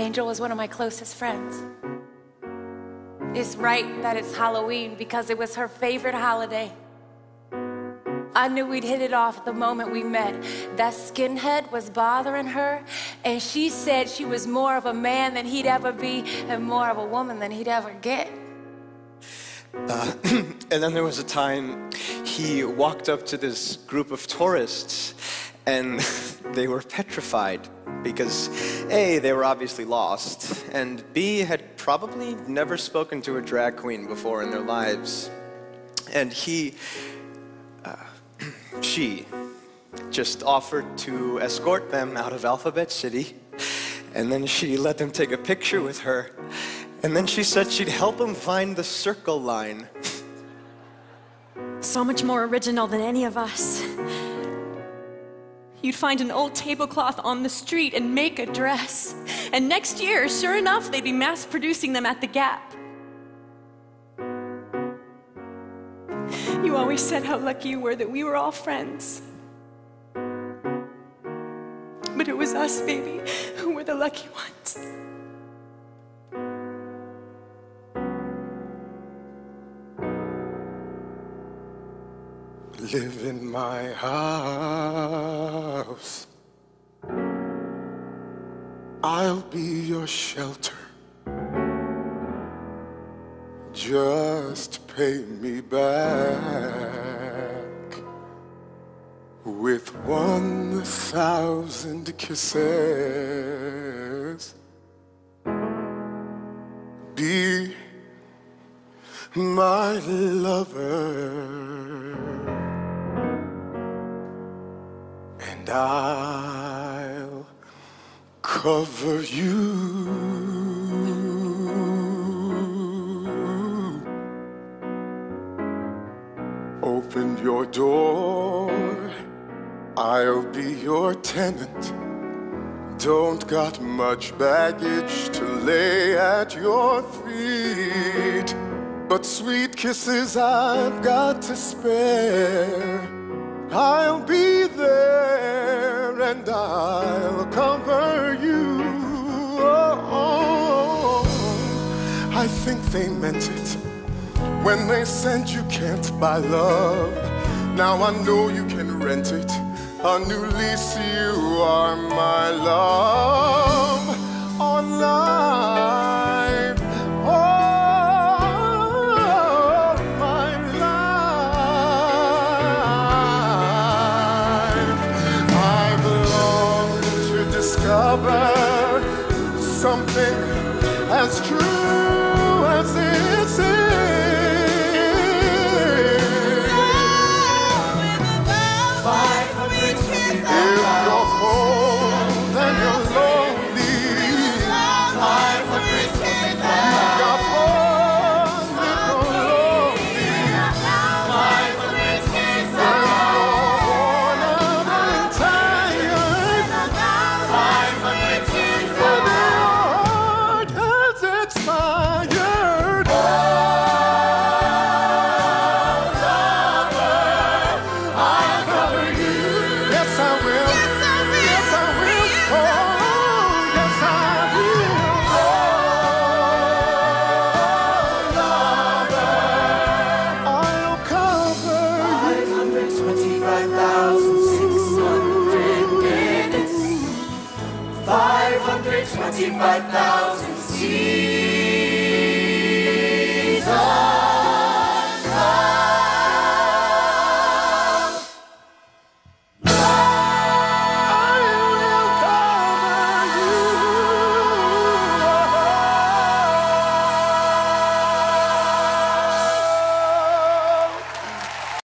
Angel was one of my closest friends. It's right that it's Halloween because it was her favorite holiday. I knew we'd hit it off the moment we met. That skinhead was bothering her, and she said she was more of a man than he'd ever be and more of a woman than he'd ever get. Uh, and then there was a time he walked up to this group of tourists and they were petrified because A, they were obviously lost, and B, had probably never spoken to a drag queen before in their lives. And he, uh, she, just offered to escort them out of Alphabet City, and then she let them take a picture with her, and then she said she'd help them find the circle line. So much more original than any of us. You'd find an old tablecloth on the street and make a dress. And next year, sure enough, they'd be mass producing them at the Gap. You always said how lucky you were that we were all friends. But it was us, baby, who were the lucky ones. Live in my house. I'll be your shelter. Just pay me back with one thousand kisses. Be my lover. I'll cover you. Open your door, I'll be your tenant. Don't got much baggage to lay at your feet, but sweet kisses I've got to spare. I'll be I'll cover you. Oh, oh. I think they meant it when they said you can't buy love. Now I know you can rent it. A new lease, you are my love online. As true 125,000 seeds.